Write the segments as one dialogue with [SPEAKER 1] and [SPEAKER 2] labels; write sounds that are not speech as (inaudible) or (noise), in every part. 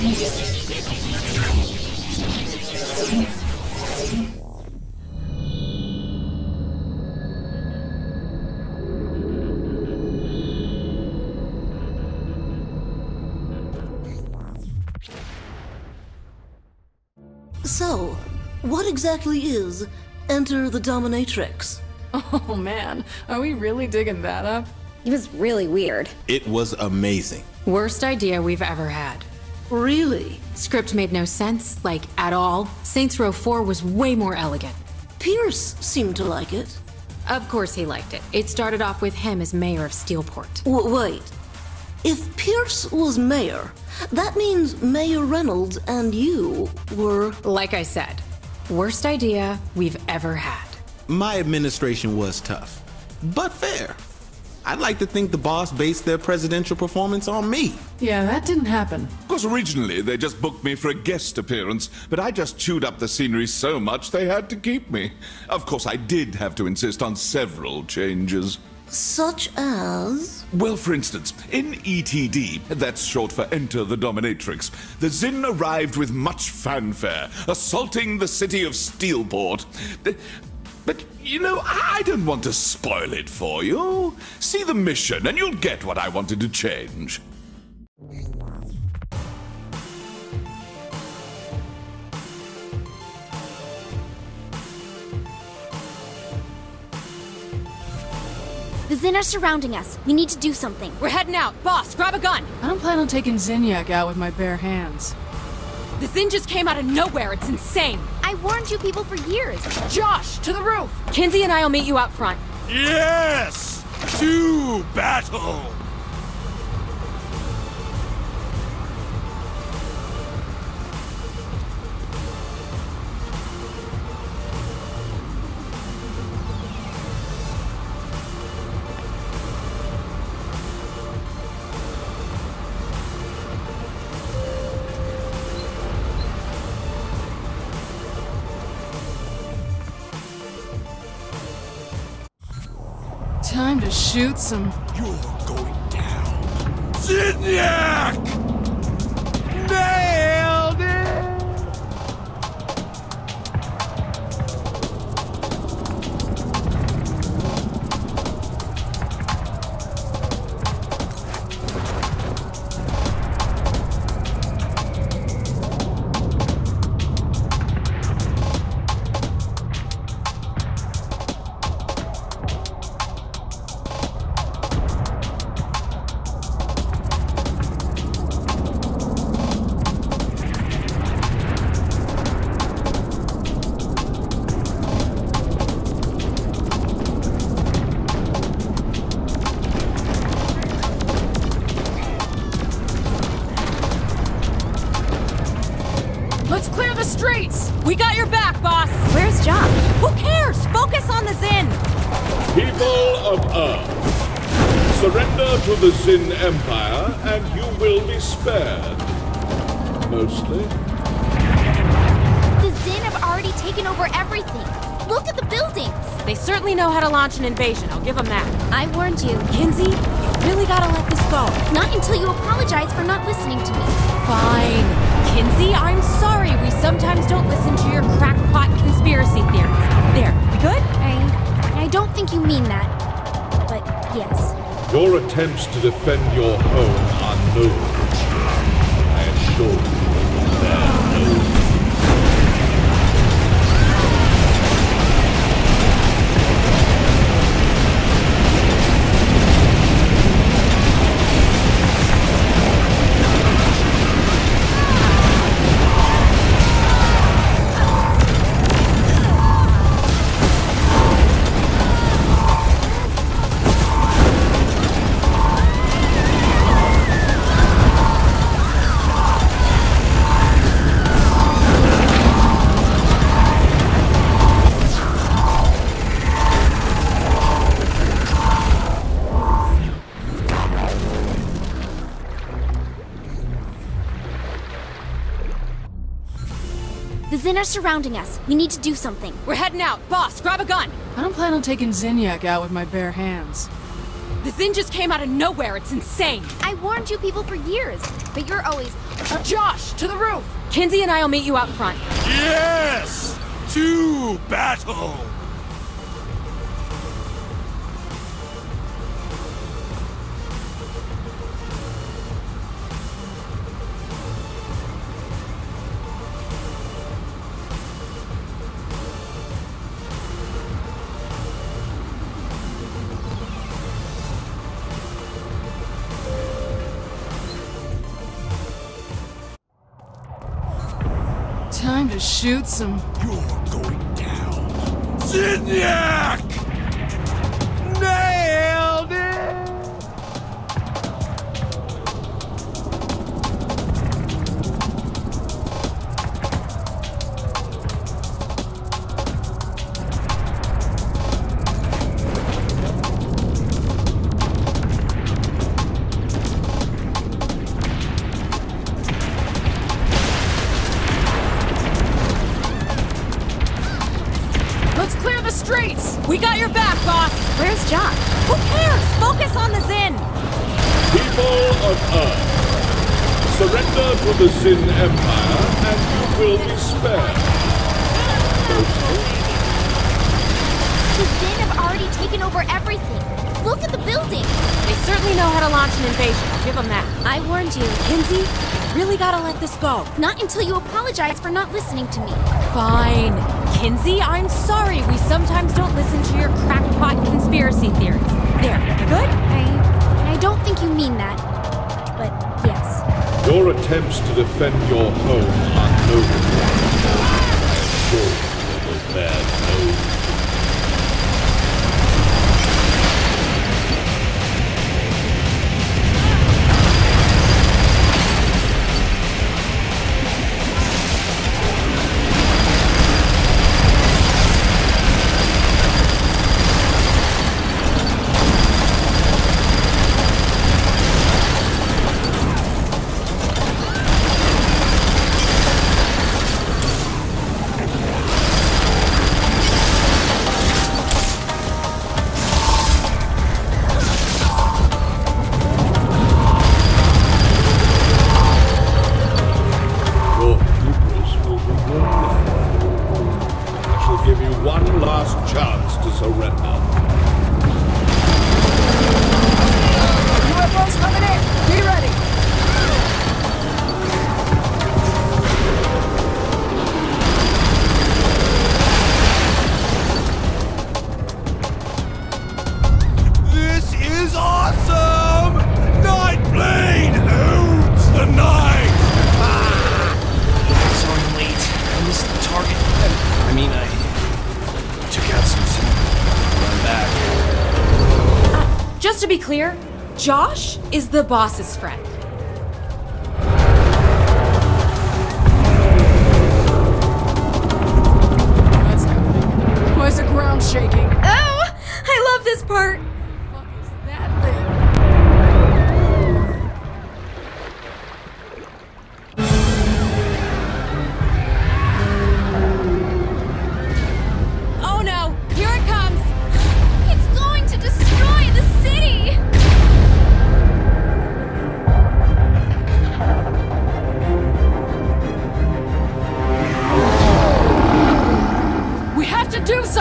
[SPEAKER 1] So, what exactly is Enter the Dominatrix? (laughs)
[SPEAKER 2] Oh man, are we really digging that up?
[SPEAKER 3] It was really weird.
[SPEAKER 4] It was amazing.
[SPEAKER 5] Worst idea we've ever had.
[SPEAKER 1] Really?
[SPEAKER 5] Script made no sense, like, at all. Saints Row 4 was way more elegant.
[SPEAKER 1] Pierce seemed to like it.
[SPEAKER 5] Of course he liked it. It started off with him as mayor of Steelport.
[SPEAKER 1] W- wait. If Pierce was mayor, that means Mayor Reynolds and you were.
[SPEAKER 5] Like I said, worst idea we've ever had.
[SPEAKER 4] My administration was tough, but fair. I'd like to think the boss based their presidential performance on me.
[SPEAKER 2] Yeah, that didn't happen.
[SPEAKER 6] Of course, originally they just booked me for a guest appearance, but I just chewed up the scenery so much they had to keep me. Of course, I did have to insist on several changes.
[SPEAKER 1] Such as.
[SPEAKER 6] Well, for instance, in ETD, that's short for Enter the Dominatrix, the Zin arrived with much fanfare, assaulting the city of Steelport. Th- But, you know, I don't want to spoil it for you. See the mission, and you'll get what I wanted to change.
[SPEAKER 3] The Zin are surrounding us. We need to do something.
[SPEAKER 7] We're heading out. Boss, grab a gun.
[SPEAKER 2] I don't plan on taking Zinyak out with my bare hands.
[SPEAKER 7] The Zin just came out of nowhere. It's insane.
[SPEAKER 3] I warned you people for years.
[SPEAKER 2] Josh, to the roof!
[SPEAKER 7] Kinzie and I'll meet you out front.
[SPEAKER 8] Yes! To battle!
[SPEAKER 2] Time to shoot some.
[SPEAKER 8] You're going down. Zinyak!
[SPEAKER 9] Surrender the Zin Empire and you will be spared. Mostly.
[SPEAKER 3] The Zin have already taken over everything. Look at the buildings.
[SPEAKER 7] They certainly know how to launch an invasion. I'll give them that.
[SPEAKER 3] I warned you.
[SPEAKER 7] Kinzie, you really gotta let this go.
[SPEAKER 3] Not until you apologize for not listening to me.
[SPEAKER 7] Fine. Kinzie, I'm sorry. We sometimes don't listen to your crackpot conspiracy theories. There, we good?
[SPEAKER 3] I I don't think you mean that. But yes.
[SPEAKER 9] Your attempts to defend your home are noble.
[SPEAKER 3] The Zin are surrounding us. We need to do something.
[SPEAKER 7] We're heading out. Boss, grab a gun.
[SPEAKER 2] I don't plan on taking Zinyak out with my bare hands.
[SPEAKER 7] The Zin just came out of nowhere. It's insane.
[SPEAKER 3] I warned you people for years, but you're always
[SPEAKER 2] Josh, to the roof!
[SPEAKER 7] Kinzie and I'll meet you out front.
[SPEAKER 8] Yes! To battle!
[SPEAKER 2] To shoot some.
[SPEAKER 8] You're going down. Zinyak!
[SPEAKER 9] Surrender to the Zin Empire and you will be spared. Mostly.
[SPEAKER 3] The Zin have already taken over everything. Look at the buildings.
[SPEAKER 7] They certainly know how to launch an invasion. I'll give them that.
[SPEAKER 3] I warned you.
[SPEAKER 7] Kinzie, you really gotta let this go.
[SPEAKER 3] Not until you apologize for not listening to me.
[SPEAKER 7] Fine. Kinzie, I'm sorry we sometimes don't listen to your crackpot conspiracy theories. There, you good?
[SPEAKER 3] I I don't think you mean that.
[SPEAKER 9] Your attempts to defend your home are noble. Sure, they will bear
[SPEAKER 8] the
[SPEAKER 7] boss's friend.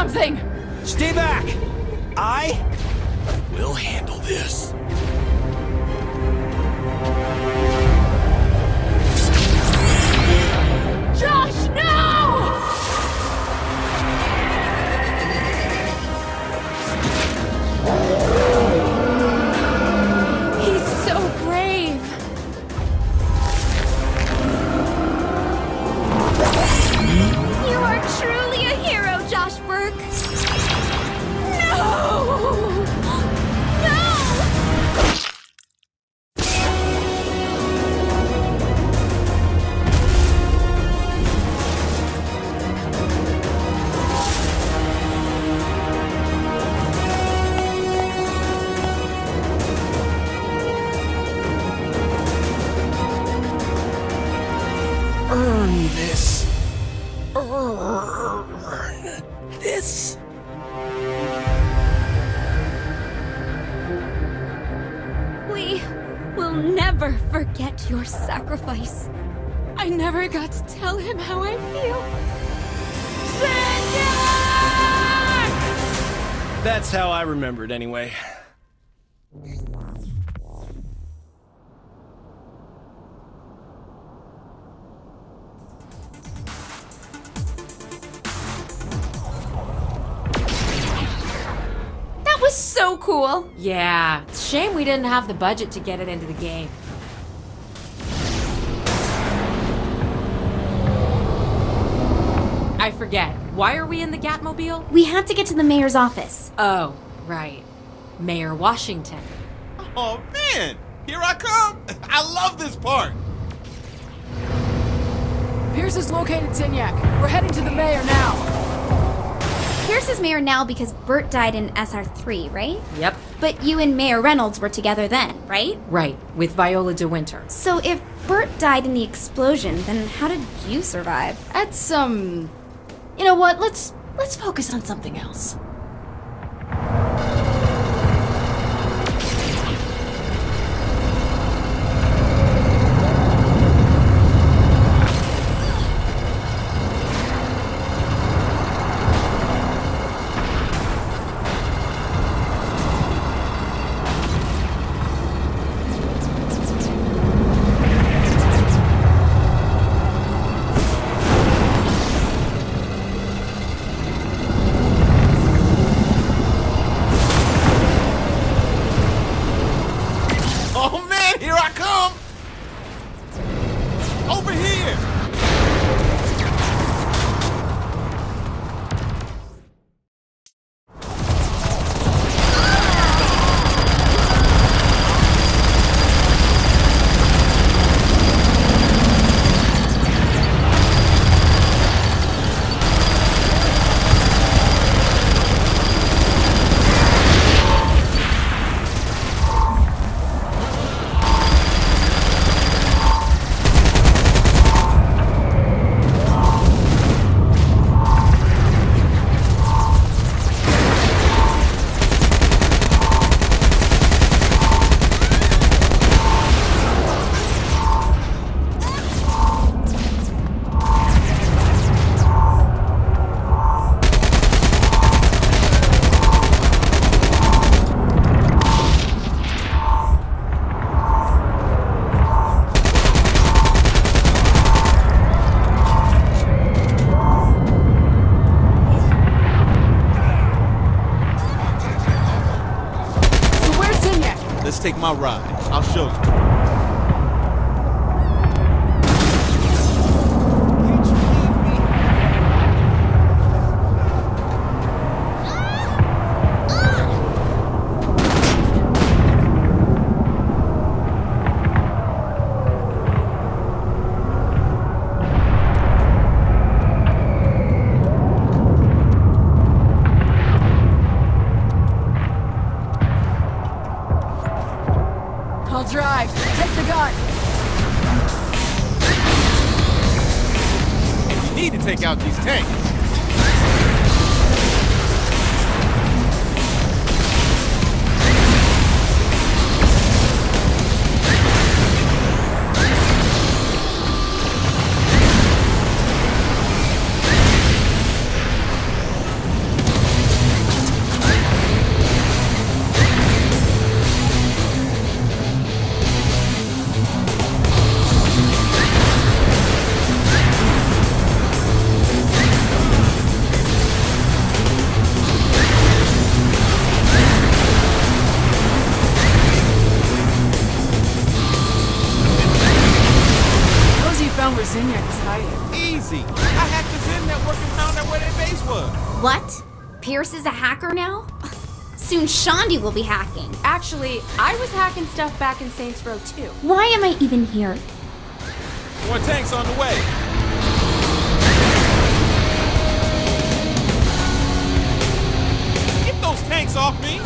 [SPEAKER 2] Something!
[SPEAKER 10] Stay back! I will handle this.
[SPEAKER 2] Josh, No! (laughs)
[SPEAKER 3] never
[SPEAKER 2] got to tell him how I feel.
[SPEAKER 10] That's how I remember it anyway.
[SPEAKER 3] That was so cool.
[SPEAKER 7] Yeah, it's a shame we didn't have the budget to get it into the game. I forget. Why are we in the Gatmobile?
[SPEAKER 3] We have to get to the mayor's office.
[SPEAKER 7] Oh, right. Mayor Washington.
[SPEAKER 8] Oh man, here I come. (laughs) I love this part.
[SPEAKER 2] Pierce has located Zinyak. We're heading to the mayor now.
[SPEAKER 3] Pierce is mayor now because Burt died in SR3, right?
[SPEAKER 7] Yep.
[SPEAKER 3] But you and Mayor Reynolds were together then, right?
[SPEAKER 7] Right, with Viola DeWynter.
[SPEAKER 3] So if Burt died in the explosion, then how did you survive?
[SPEAKER 2] That's um you know what? Let's let's focus on something else.
[SPEAKER 8] My ride.
[SPEAKER 2] Found where Zinyak hiding.
[SPEAKER 8] Easy. I hacked the Zin network and found out where their base was.
[SPEAKER 3] What? Pierce is a hacker now? (laughs) Soon Shaundi will be hacking.
[SPEAKER 7] Actually, I was hacking stuff back in Saints Row 2.
[SPEAKER 3] Why am I even here?
[SPEAKER 8] More tanks on the way. Get those tanks off me.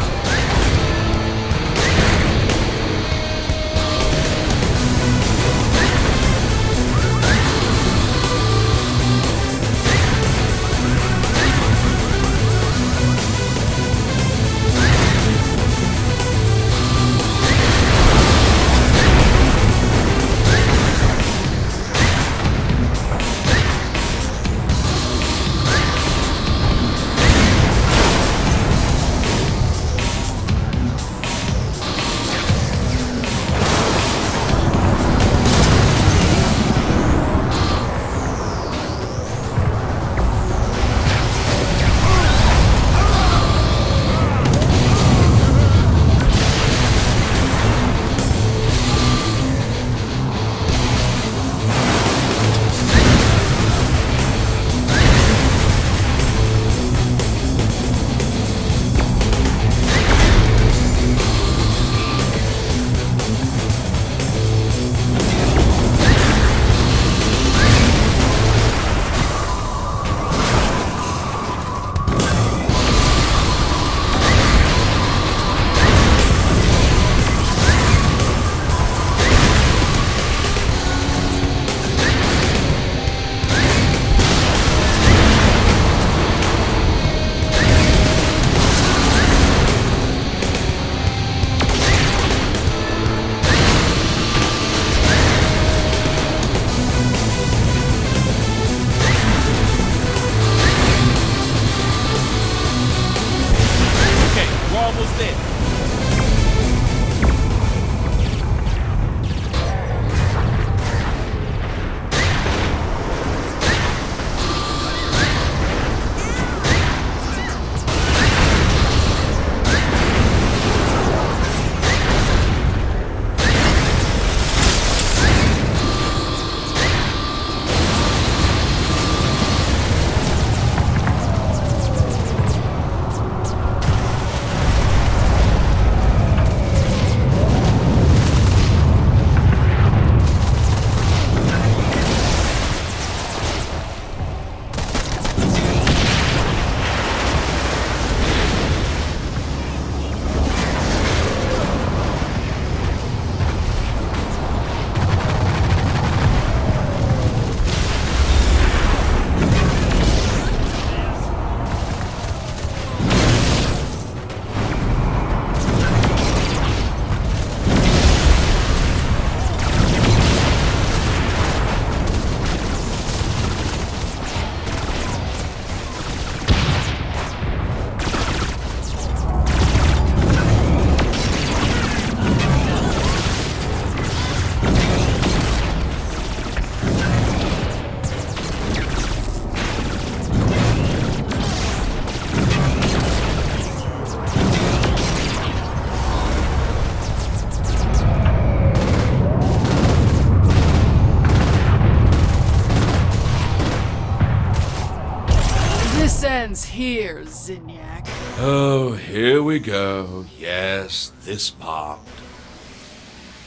[SPEAKER 2] Zinyak.
[SPEAKER 6] Oh, here we go. Yes, this part.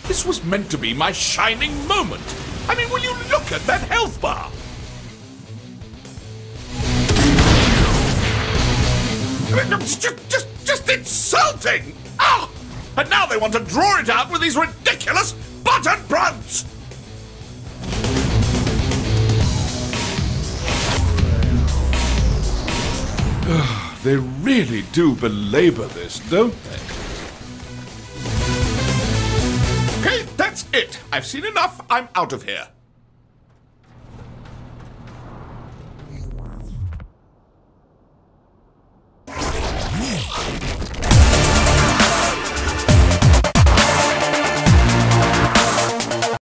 [SPEAKER 6] This was meant to be my shining moment. I mean, will you look at that health bar? It's just, just, just insulting! Ah! And now they want to draw it out with these ridiculous button prompts! (sighs) they really do belabor this, don't they? Okay, that's it. I've seen enough. I'm out of here.